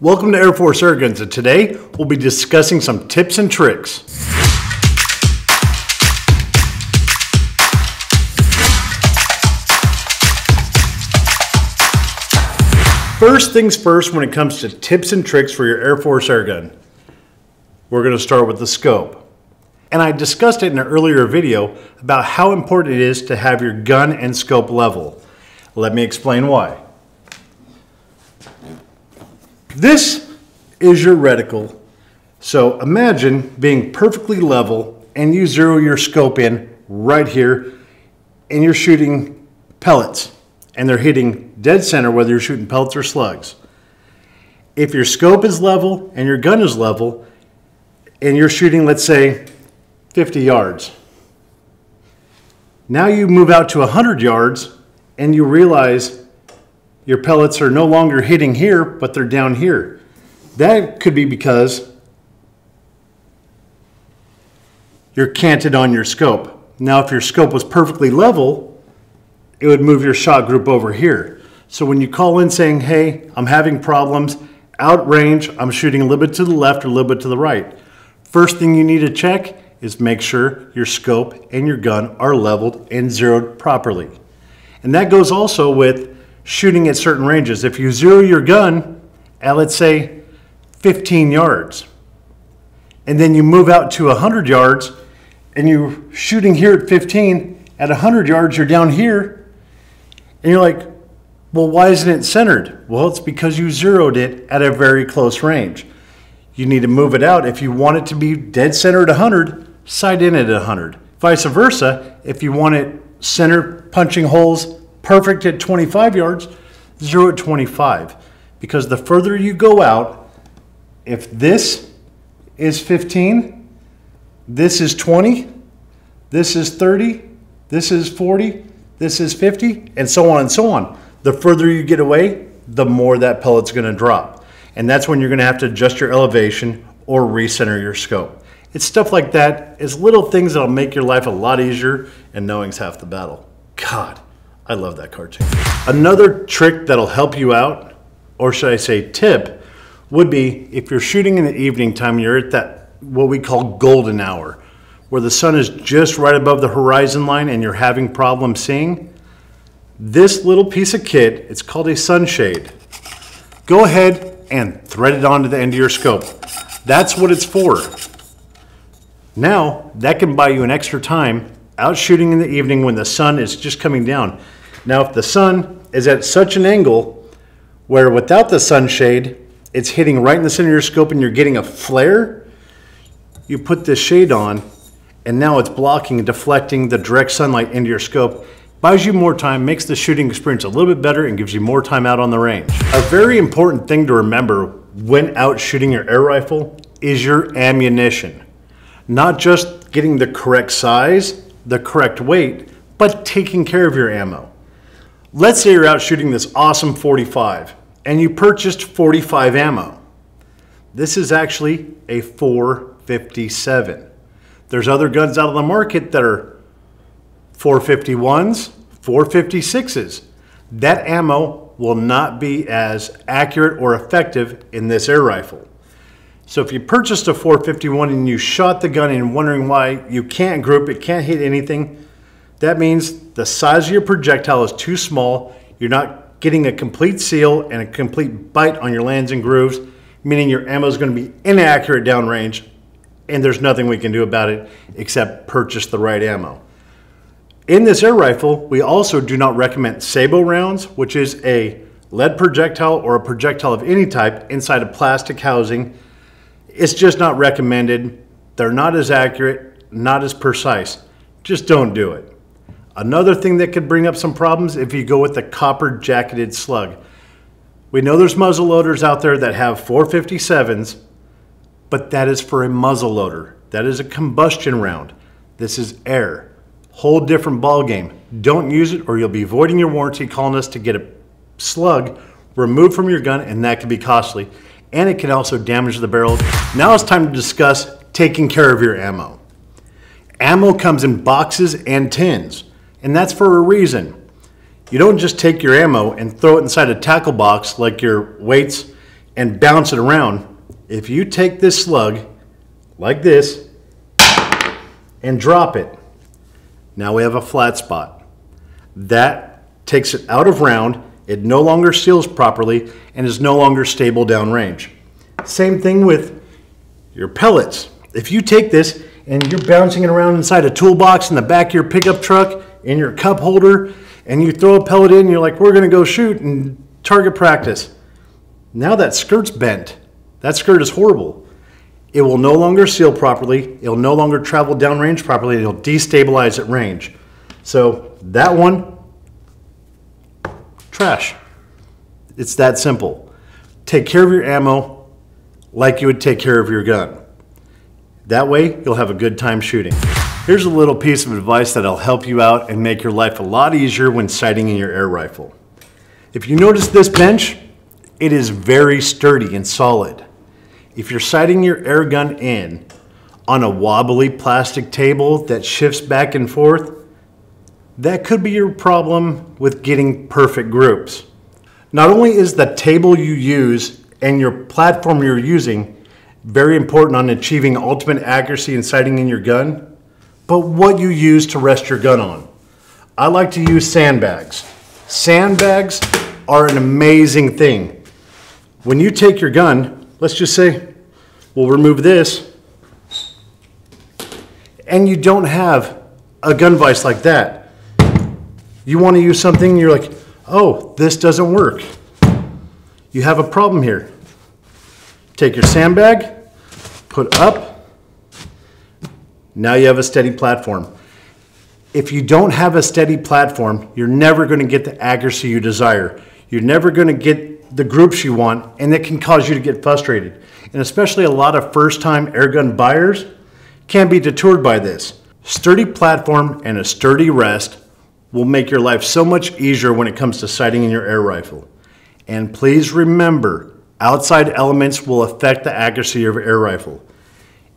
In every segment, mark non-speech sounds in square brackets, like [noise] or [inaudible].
Welcome to Air Force Airguns, and today we'll be discussing some tips and tricks. First things first when it comes to tips and tricks for your Air Force Airgun, we're going to start with the scope. And I discussed it in an earlier video about how important it is to have your gun and scope level. Let me explain why. This is your reticle. So imagine being perfectly level and you zero your scope in right here and you're shooting pellets and they're hitting dead center whether you're shooting pellets or slugs. If your scope is level and your gun is level and you're shooting, let's say, 50 yards. Now you move out to 100 yards and you realize your pellets are no longer hitting here, but they're down here. That could be because you're canted on your scope. Now, if your scope was perfectly level, it would move your shot group over here. So when you call in saying, hey, I'm having problems, out range, I'm shooting a little bit to the left or a little bit to the right. First thing you need to check is make sure your scope and your gun are leveled and zeroed properly. And that goes also with shooting at certain ranges. If you zero your gun at, let's say, 15 yards, and then you move out to 100 yards, and you're shooting here at 15, at 100 yards, you're down here, and you're like, well, why isn't it centered? Well, it's because you zeroed it at a very close range. You need to move it out. If you want it to be dead center at 100, sight in at 100. Vice versa, if you want it center punching holes perfect at 25 yards, zero at 25. Because the further you go out, if this is 15, this is 20, this is 30, this is 40, this is 50, and so on and so on. The further you get away, the more that pellet's gonna drop. And that's when you're gonna have to adjust your elevation or recenter your scope. It's stuff like that. It's little things that'll make your life a lot easier, and knowing's half the battle. God, I love that cartoon. Another trick that'll help you out, or should I say tip, would be if you're shooting in the evening time, you're at that what we call golden hour, where the sun is just right above the horizon line and you're having problems seeing. This little piece of kit, it's called a sunshade. Go ahead and thread it onto the end of your scope. That's what it's for. Now, that can buy you an extra time out shooting in the evening when the sun is just coming down. Now, if the sun is at such an angle where without the sunshade, it's hitting right in the center of your scope and you're getting a flare, you put this shade on and now it's blocking and deflecting the direct sunlight into your scope. Buys you more time, makes the shooting experience a little bit better, and gives you more time out on the range. A very important thing to remember when out shooting your air rifle is your ammunition. Not just getting the correct size, the correct weight, but taking care of your ammo. Let's say you're out shooting this awesome 45 and you purchased 45 ammo. This is actually a 457. There's other guns out on the market that are 451s, 456s. That ammo will not be as accurate or effective in this air rifle. So if you purchased a 451 and you shot the gun and wondering why you can't group, it can't hit anything, that means the size of your projectile is too small. You're not getting a complete seal and a complete bite on your lands and grooves, meaning your ammo is going to be inaccurate downrange, and there's nothing we can do about it except purchase the right ammo. In this air rifle, we also do not recommend sabot rounds, which is a lead projectile or a projectile of any type inside a plastic housing it's just not recommended. They're not as accurate, not as precise. Just don't do it. Another thing that could bring up some problems if you go with the copper jacketed slug. We know there's muzzle loaders out there that have 457s, but that is for a muzzle loader. That is a combustion round. This is air. Whole different ball game. Don't use it or you'll be voiding your warranty calling us to get a slug removed from your gun and that could be costly and it can also damage the barrel. Now it's time to discuss taking care of your ammo. Ammo comes in boxes and tins, and that's for a reason. You don't just take your ammo and throw it inside a tackle box like your weights and bounce it around. If you take this slug like this and drop it, now we have a flat spot. That takes it out of round, it no longer seals properly, and is no longer stable downrange. Same thing with your pellets. If you take this and you're bouncing it around inside a toolbox in the back of your pickup truck, in your cup holder, and you throw a pellet in, you're like, we're gonna go shoot and target practice. Now that skirt's bent. That skirt is horrible. It will no longer seal properly. It'll no longer travel downrange properly. It'll destabilize at range. So that one, trash. It's that simple. Take care of your ammo like you would take care of your gun. That way, you'll have a good time shooting. Here's a little piece of advice that'll help you out and make your life a lot easier when sighting in your air rifle. If you notice this bench, it is very sturdy and solid. If you're sighting your air gun in on a wobbly plastic table that shifts back and forth, that could be your problem with getting perfect groups. Not only is the table you use and your platform you're using very important on achieving ultimate accuracy and sighting in your gun, but what you use to rest your gun on. I like to use sandbags. Sandbags are an amazing thing. When you take your gun, let's just say, we'll remove this, and you don't have a gun vise like that. You want to use something, you're like, oh, this doesn't work. You have a problem here. Take your sandbag, put up, now you have a steady platform. If you don't have a steady platform, you're never going to get the accuracy you desire. You're never going to get the groups you want, and that can cause you to get frustrated. And especially a lot of first time airgun buyers can be detoured by this. Sturdy platform and a sturdy rest will make your life so much easier when it comes to sighting in your air rifle. And please remember, outside elements will affect the accuracy of your air rifle.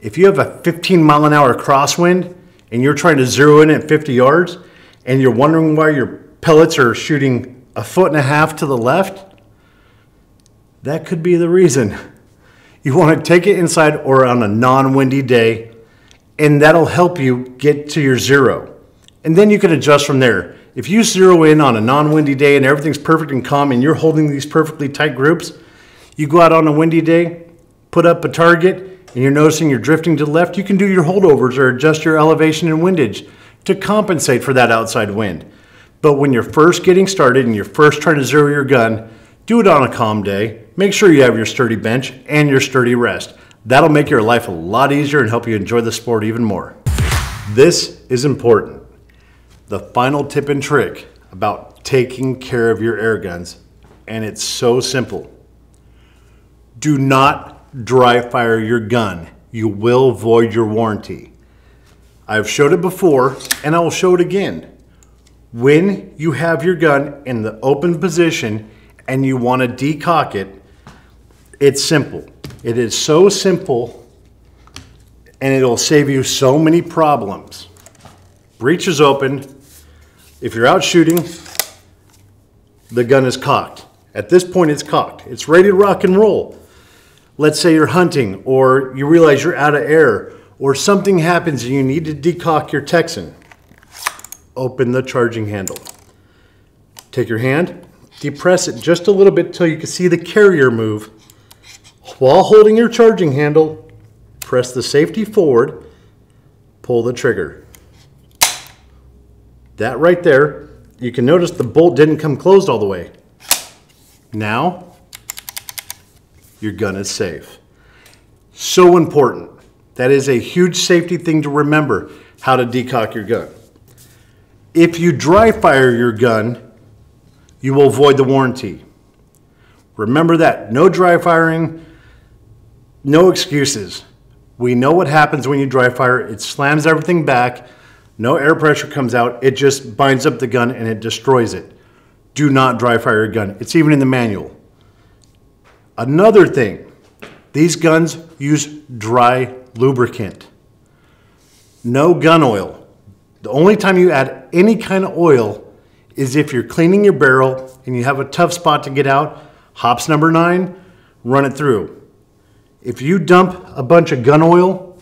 If you have a 15 mile an hour crosswind and you're trying to zero in at 50 yards and you're wondering why your pellets are shooting a foot and a half to the left, that could be the reason. [laughs] You want to take it inside or on a non windy day, and that'll help you get to your zero. And then you can adjust from there. If you zero in on a non windy day and everything's perfect and calm and you're holding these perfectly tight groups, you go out on a windy day, put up a target, and you're noticing you're drifting to the left, you can do your holdovers or adjust your elevation and windage to compensate for that outside wind. But when you're first getting started and you're first trying to zero your gun, do it on a calm day. Make sure you have your sturdy bench and your sturdy rest. That'll make your life a lot easier and help you enjoy the sport even more. This is important. The final tip and trick about taking care of your air guns, and it's so simple. Do not dry fire your gun. You will void your warranty. I've showed it before and I will show it again. When you have your gun in the open position and you want to decock it, it's simple. It is so simple and it'll save you so many problems. Breech is open. If you're out shooting, the gun is cocked. At this point, it's cocked. It's ready to rock and roll. Let's say you're hunting or you realize you're out of air or something happens and you need to decock your Texan. Open the charging handle. Take your hand, depress it just a little bit till you can see the carrier move. While holding your charging handle, press the safety forward, pull the trigger. That right there, you can notice the bolt didn't come closed all the way. Now, your gun is safe. So important. That is a huge safety thing to remember, how to decock your gun. If you dry fire your gun, you will void the warranty. Remember that. No dry firing, no excuses. We know what happens when you dry fire. It slams everything back. No air pressure comes out. It just binds up the gun and it destroys it. Do not dry fire your gun. It's even in the manual. Another thing, these guns use dry lubricant. No gun oil. The only time you add any kind of oil is if you're cleaning your barrel and you have a tough spot to get out, Hoppe's number nine, run it through. If you dump a bunch of gun oil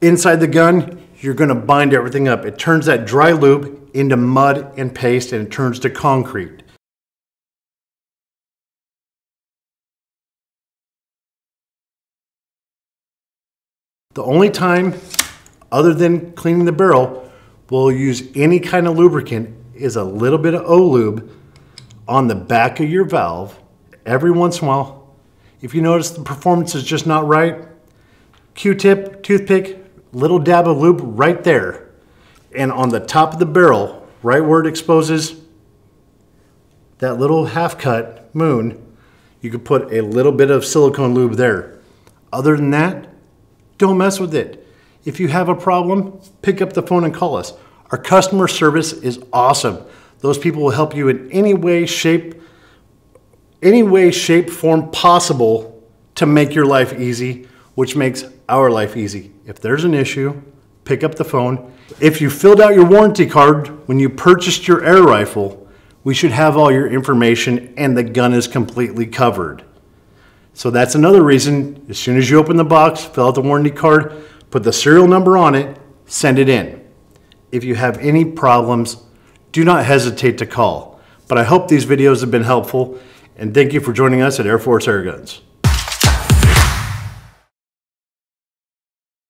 inside the gun, you're gonna bind everything up. It turns that dry lube into mud and paste and it turns to concrete. The only time, other than cleaning the barrel, we'll use any kind of lubricant is a little bit of O-lube on the back of your valve every once in a while. If you notice the performance is just not right, Q-tip, toothpick, little dab of lube right there. And on the top of the barrel, right where it exposes that little half cut moon, you could put a little bit of silicone lube there. Other than that, don't mess with it. If you have a problem, pick up the phone and call us. Our customer service is awesome. Those people will help you in any way, shape, any way, shape, form possible to make your life easy, which makes our life easy. If there's an issue, pick up the phone. If you filled out your warranty card when you purchased your air rifle, we should have all your information and the gun is completely covered. So that's another reason, as soon as you open the box, fill out the warranty card, put the serial number on it, send it in. If you have any problems, do not hesitate to call. But I hope these videos have been helpful, and thank you for joining us at Air Force Air Guns.